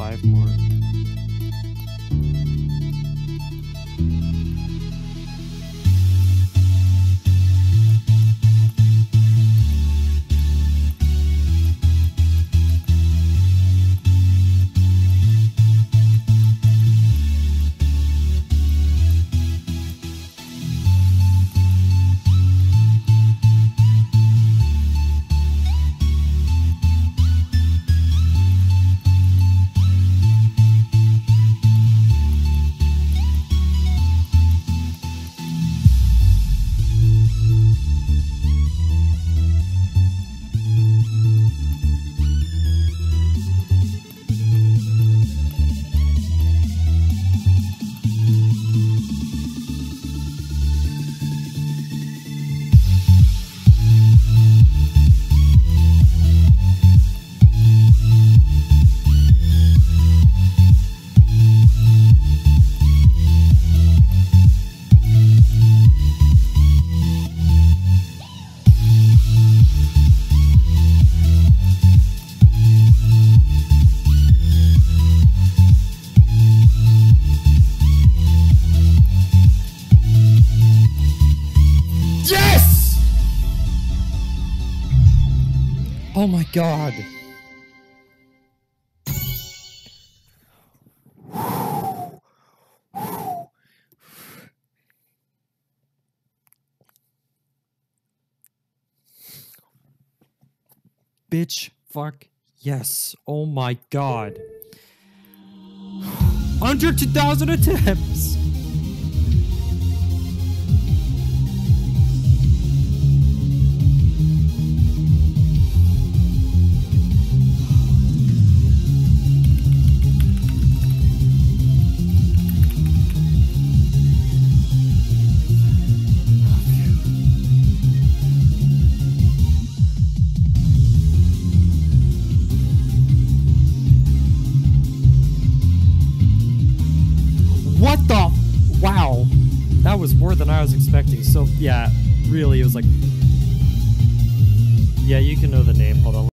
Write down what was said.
five more. Oh my god. Bitch, fuck, yes. Oh my god. Under 2,000 attempts! What the? Wow. That was more than I was expecting. So, yeah, really, it was like. Yeah, you can know the name. Hold on.